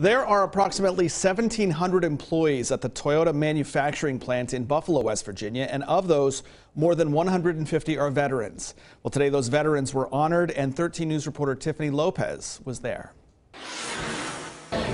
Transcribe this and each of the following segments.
There are approximately 1,700 employees at the Toyota manufacturing plant in Buffalo, West Virginia, and of those, more than 150 are veterans. Well, today those veterans were honored, and 13 News reporter Tiffany Lopez was there.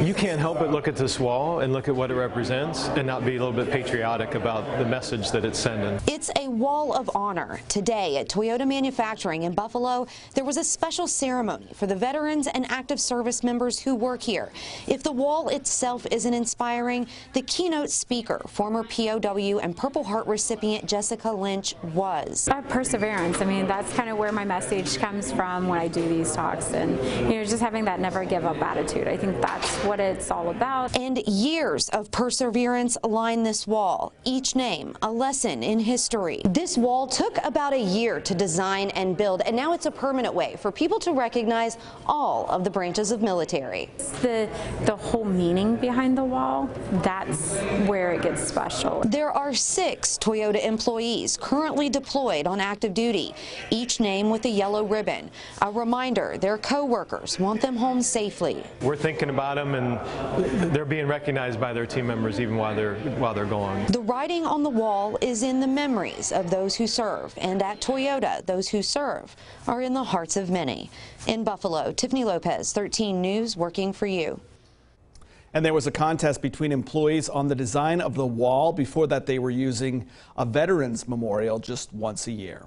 You can't help but look at this wall and look at what it represents and not be a little bit patriotic about the message that it's sending. It's a wall of honor. Today at Toyota Manufacturing in Buffalo, there was a special ceremony for the veterans and active service members who work here. If the wall itself isn't inspiring, the keynote speaker, former POW and Purple Heart recipient Jessica Lynch, was. Perseverance. I mean, that's kind of where my message comes from when I do these talks. And, you know, just having that never give up attitude. I think that's what it's all about. And years of perseverance line this wall, each name a lesson in history. This wall took about a year to design and build, and now it's a permanent way for people to recognize all of the branches of military. The, the whole meaning behind the wall, that's where it gets special. There are six Toyota employees currently deployed on active duty, each name with a yellow ribbon. A reminder their co-workers want them home safely. We're thinking about them and they're being recognized by their team members even while they're while they're gone. The writing on the wall is in the memories of those who serve, and at Toyota, those who serve are in the hearts of many. In Buffalo, Tiffany Lopez, 13 News, working for you. And there was a contest between employees on the design of the wall. Before that, they were using a veterans memorial just once a year.